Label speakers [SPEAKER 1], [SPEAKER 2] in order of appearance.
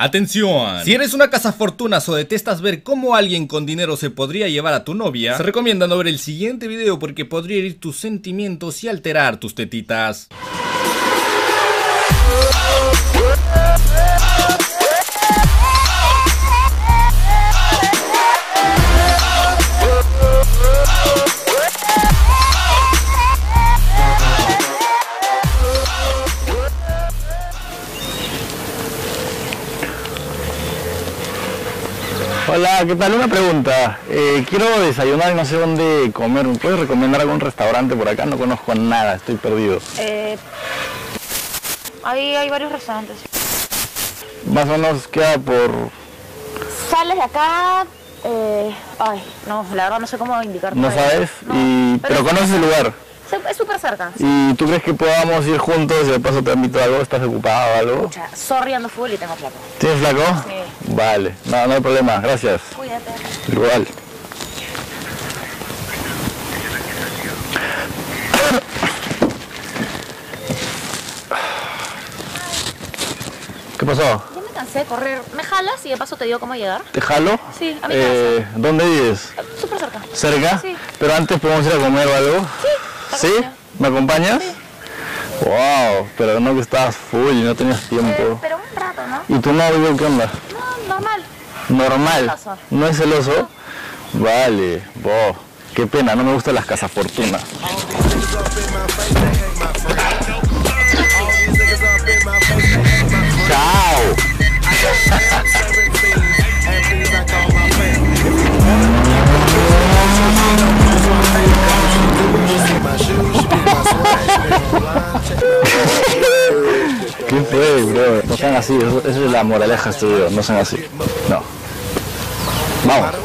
[SPEAKER 1] Atención, si eres una cazafortunas o detestas ver cómo alguien con dinero se podría llevar a tu novia, se recomienda no ver el siguiente video porque podría herir tus sentimientos y alterar tus tetitas.
[SPEAKER 2] Hola, ¿qué tal? Una pregunta. Eh, quiero desayunar y no sé dónde comer. ¿Me puedes recomendar algún restaurante por acá? No conozco nada, estoy perdido.
[SPEAKER 3] Eh, ahí hay varios restaurantes.
[SPEAKER 2] Más o menos queda por...
[SPEAKER 3] Sales de acá. Eh, ay, no, la verdad no sé cómo indicarte.
[SPEAKER 2] ¿No sabes?
[SPEAKER 3] No,
[SPEAKER 2] y...
[SPEAKER 3] pero
[SPEAKER 2] Pero conoces el lugar.
[SPEAKER 3] Es súper cerca.
[SPEAKER 2] ¿Y tú crees que podamos ir juntos y de paso te invito a algo? ¿Estás ocupado o algo?
[SPEAKER 3] Escucha, sorry ando fútbol y tengo plato.
[SPEAKER 2] ¿Tienes flaco?
[SPEAKER 3] Sí.
[SPEAKER 2] Vale, no, no hay problema, gracias.
[SPEAKER 3] Cuídate.
[SPEAKER 2] Igual. ¿Qué pasó?
[SPEAKER 3] Ya me cansé de correr. ¿Me jalas y de paso te digo cómo llegar?
[SPEAKER 2] ¿Te jalo?
[SPEAKER 3] Sí, a mi
[SPEAKER 2] Eh, ¿Dónde vives?
[SPEAKER 3] Súper cerca.
[SPEAKER 2] ¿Cerca?
[SPEAKER 3] Sí.
[SPEAKER 2] Pero antes podemos ir a comer o algo.
[SPEAKER 3] Sí.
[SPEAKER 2] ¿Sí? ¿Me acompañas? Wow, pero no que estabas full y no tenías
[SPEAKER 3] Eh,
[SPEAKER 2] tiempo.
[SPEAKER 3] pero un rato, ¿no?
[SPEAKER 2] ¿Y tu novio qué onda?
[SPEAKER 3] No, normal.
[SPEAKER 2] ¿No es celoso? Vale, bo. Qué pena, no me gustan las cazafortunas. ¿Qué fue, bro? No sean así, eso es la moraleja este video, no sean así. No. Vamos.